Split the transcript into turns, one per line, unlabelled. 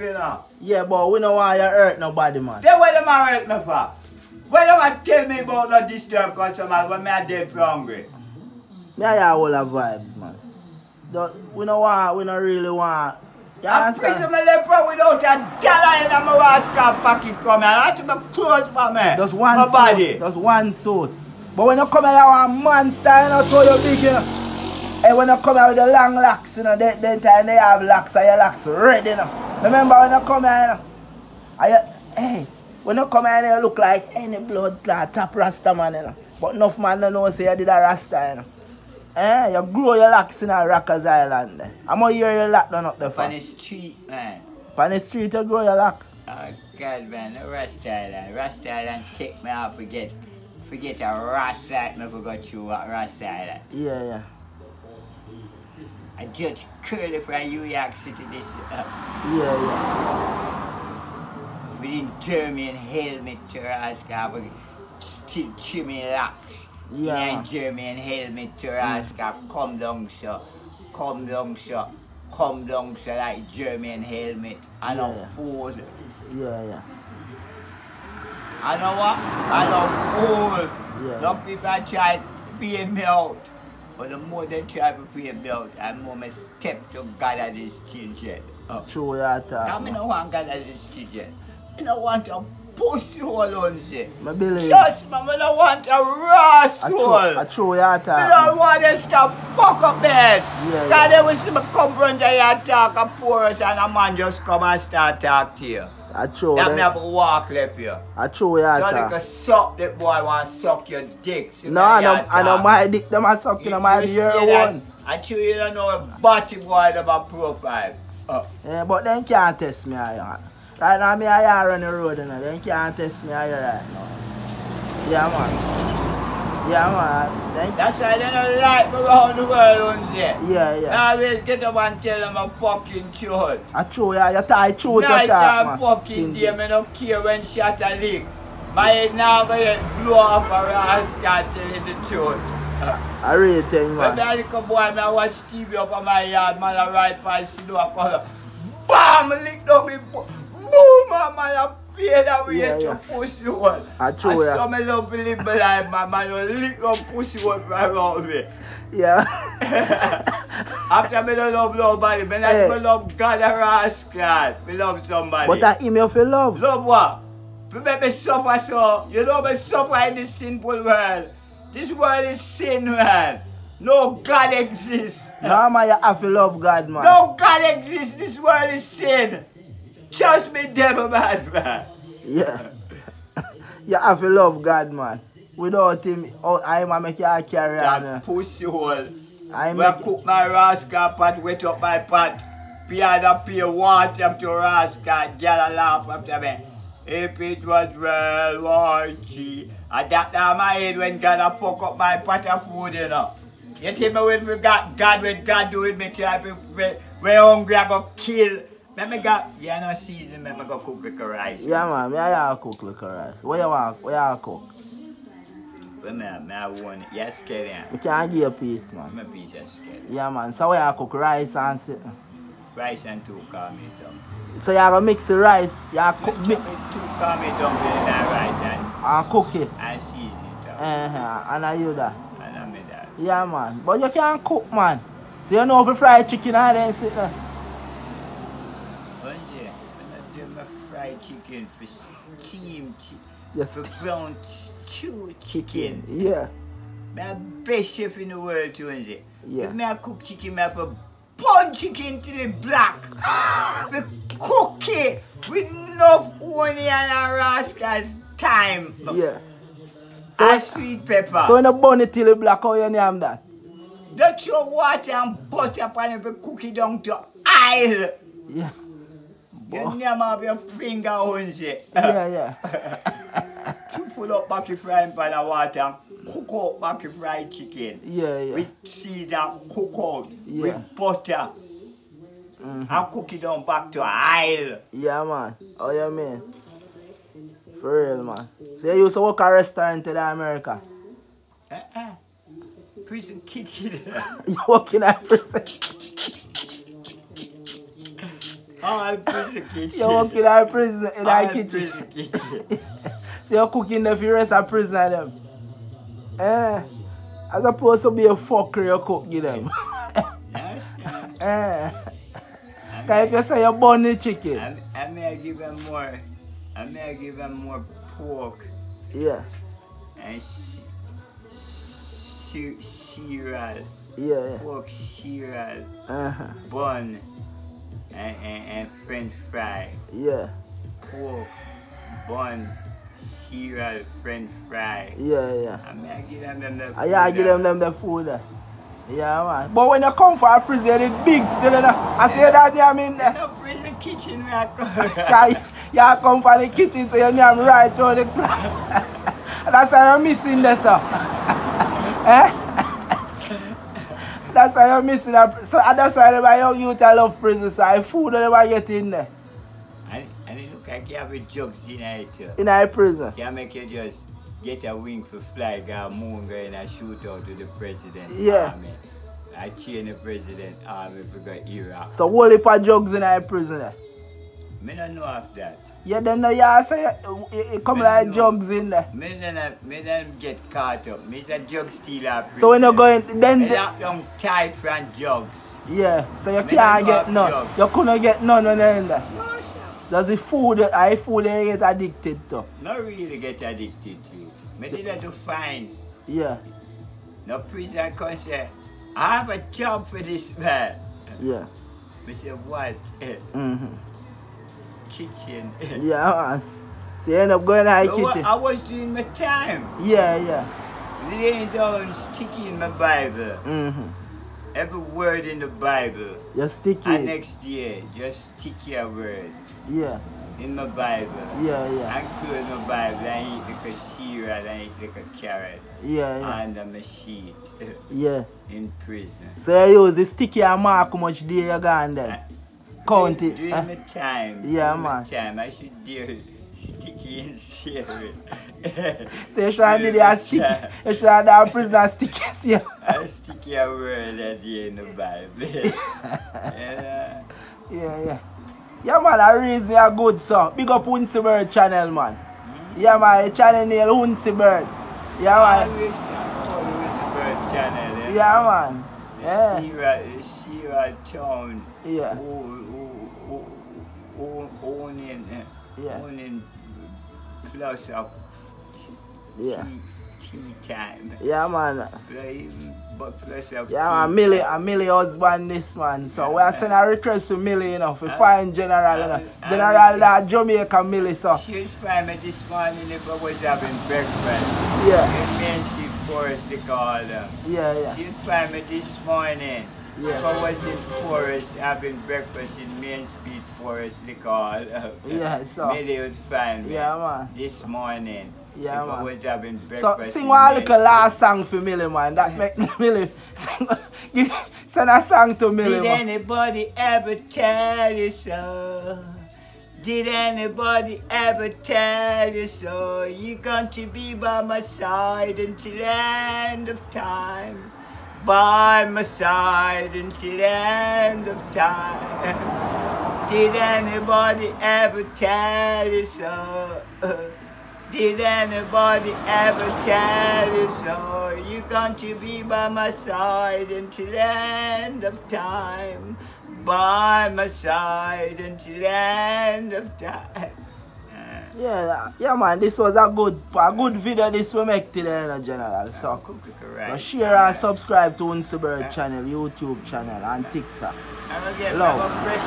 You know.
Yeah, but we don't want you hurt nobody, man.
Then what am I hurt me for? What am I tell me about the disturb customers when me a dead hungry?
Me and you all have vibes, man. Don't, we don't want, we don't really want. You
I prison me from without a dollar in my rascal pocket coming. I have to be close for me.
Just one
my
suit.
body.
Just one suit. But when you come here, you want monster, you know, so you big, you know. Hey, when you come here with the long locks, you know, then, then time they have locks, and your locks ready, you know. Remember when you come here, you know, you, hey, when you come here, you look like any blood clot, top rasta man, you know. But enough man don't know say you did a rasta, you know. Eh, you grow your locks in a Rikers Island. there. I'm gonna hear your lock done up there
On the street, man.
On the street, you grow your locks.
Oh God, man, the Rasta Island. Rasta Island take me out, forget, forget a Rasta like me forgot you at Rasta Island.
Yeah, yeah.
I Judge Curly from New York City this uh,
Yeah, yeah.
within German helmet to Raska, but still trimming locks.
Yeah.
In German helmet to Raska, come down so, come down so, come down so like German helmet. And
Yeah.
a fool.
Yeah, yeah.
I know what? I know fool.
Yeah.
Some people try to pay me out. But the more they try to pay me out, the more I step to God and His children. Uh,
True, you are
I
talking.
don't want God and His children. I don't want a pussy hole on say.
I believe.
Trust me, I don't want a
true,
soul.
I true, you are
I don't want them to fuck up bed.
Yeah,
God,
yeah.
they will see me come from there and talk a porous and a man just come and start talk to you.
I true,
That me have to walk left here.
I true, you are
So
talking.
can suck that boy want suck your dick. See
No, I know, I know my dick, them are sucking, are
You stay there,
one.
I tell you, you don't know a body boy them a profile. Uh,
Yeah, but them can't test me here. Right now, me here on the road, you know. Them can't test me here right now. Yeah, man. Yeah, man. Them,
that's why they don't like me around the world, on there.
yeah, yeah.
I always get up and tell them a fucking truth.
I true, yeah. You talk you
Night
talk,
and
man.
fucking day, me don't care when shot a leak. My head now go get blow off a rascal telling the truth.
I really think,
when
man.
me a little boy, a watch TV up on my yard, man, I ride past the door, corner. BAM! Lick down me, bo- boom, man, man, Fade away
Yeah,
to
yeah.
pussy one.
I true, yeah.
saw me love live my man, don't lick up pussy one around me.
Yeah.
After me don't love nobody, me like
Hey.
me love God and rascal. Me love somebody.
but that email for love.
Love what? Me make me suffer so. You know me suffer in this sinful world. This world is sin, man. No God exists.
No, man, you have to love God, man.
No God exists. This world is sin. Trust me, devil, man, man.
Yeah. you have to love God, man. Without him, oh, I am make you a carry on.
That
uh,
pussy hole.
I
I
make
cook my rascal pot, wet up my pot. Piano pay water up to rascal, girl laugh after me. If it was well, why she? And that down my head when God a fuck up my pot of food, you know. You tell me when we got God, when God do with me, try to be we hungry, I go kill. Let me go, you know, season, let me go cook with rice.
Yeah, man. Me I cook a rice. What you want? What you cook?
But me, me, I want. Yes, yeah.
We can give you a piece, man.
A piece of scared.
Yeah, man. So what you cook? Rice and sit.
Rice and two call me.
So you gonna mix the rice. You cook
Me
mi-
two call me dumpling in rice and,
and cook it.
and season it up.
Uh-huh. And I you that.
And I made that.
Yeah, man. But you can't cook, man. So you know if you fry chicken and then sit there.
One day, I do my fried chicken for steamed chicken.
Yes.
For brown stew chicken.
Yeah.
My best chef in the world too, is it?
Yeah.
If me I cook chicken, me have to burn chicken till it black. me cook it with enough onion and rascals time.
Yeah. So,
and sweet pepper.
so when you burn it till it black, how you name that?
Don't throw water and butter upon it, but cook it down to oil.
Yeah.
You name have your finger on it.
Yeah, yeah.
To pull up back the frying pan of water cook out back the fried chicken.
Yeah, yeah.
With and cook out
Yeah.
with butter.
Mhm.
And cook it down back to oil.
Yeah, man. How you mean? For real, man. So you used to work at a restaurant in America.
Uh-uh. Prison kitchen.
You work in a prison.
All prison kitchen.
You work in our prison, in our kitchen.
prison kitchen.
So you're cooking the the rest of prisoner them. Eh. As opposed to be a fucker you cook give them.
Yes,
eh.
I
Cause if you say you burn the chicken.
I, I may give them more. I may give them more pork
Yeah.
and sh- sh- cereal,
Yeah.
pork cereal,
Uh-huh.
bun, and, and, and French fry.
Yeah.
Pork, bun, cereal, French fry.
Yeah, yeah.
I may give them them the
Ah, yeah, give them them the food. eh. Yeah, man. But when you come for a prison, you're big still, you know. I say that name in there.
No prison kitchen I come.
You come from the kitchen, so your name right through the clock. That's why you're missing this, sir. eh? That's why you're missing that. So that's why the young youth I love prison, so I food they never get in there.
and, and it look like you have a jugs in it.
In our prison.
Can make you just get a wing for fly, go moon, in and shoot out to the president.
Yeah.
Army. I chain the president army for Iraq.
So whole heap of drugs in our prison.
Me don't know of that.
Yeah, then no, yeah, say you, you, you come
Man,
like drugs in there.
Me don't, me don't get caught up. Me a drug stealer.
So when you're going, then,
Me lock down tight from drugs.
yeah, so you
Me
can't get none.
drugs.
You couldn't get none when you're in there.
No, sir.
Does the food, I food you get addicted to?
Not really get addicted to. Me did that to find.
Yeah,
No prison say, I have a job for this man.
yeah.
Me say, what?
Mm-hmm.
Kitchen.
Yeah, man. So you end up going to the
No,
kitchen.
I was doing my time.
Yeah, yeah.
Laying down, sticking my Bible.
Mm-hmm.
Every word in the Bible.
You stick
And next year, just stick your word
Yeah,
in my Bible.
yeah, yeah.
And close my Bible and eat like a cereal and eat like a carrot
Yeah, yeah.
under my sheet
Yeah.
in prison.
So you use the sticky and mark how much day you gone then. Count
During-
eh?
my time.
Yeah,
during my
man.
time, I should dare sticky and share it.
So you should have did a sticky. You should have a prisoner sticky. See?
I stick your word at the end of the Bible. and, uh,
Yeah, yeah. Yeah, man, I reason you good, so. Big up Unzy Bird channel, man. Yeah, man, your channel name Unzy Bird. Yeah, man.
always talk about it with bird channel. eh?
Yeah, man.
The
Yeah.
Shira, the town.
Yeah.
Who, who, owning, uh,
Yeah.
owning plus of
Yeah.
tea, tea time.
Yeah, man.
Plus, but plus of
Yeah, man, Millie,
time.
and Millie husband this man. So we are sending a request to Millie, you know, for
Uh,
find General, you know.
uh,
General that Jamaica Millie, so.
She was fine me this morning if I was having breakfast.
Yeah,
The main street forest they call them.
yeah, yeah.
She was fine me this morning.
Yeah.
If I was in forest having breakfast in Main Street Forest they call.
Yeah, so-
Maybe would find me
Yeah, man.
this morning.
Yeah,
if I was having breakfast.
So sing
in
one little last song for Millie, man. That make Millie sing, give, send a song to Millie,
Did
man.
anybody ever tell you so? Did anybody ever tell you so? You're going to be by my side until the end of time. By my side until the end of time. Did anybody ever tell you so? Did anybody ever tell you so? You're going to be by my side until the end of time. By my side until the end of time.
Yeah, yeah, man. This was a good, a good video. This we make today, know, General. So, so share and subscribe to Unzy channel, YouTube channel, and TikTok.
I'm gonna get
Love.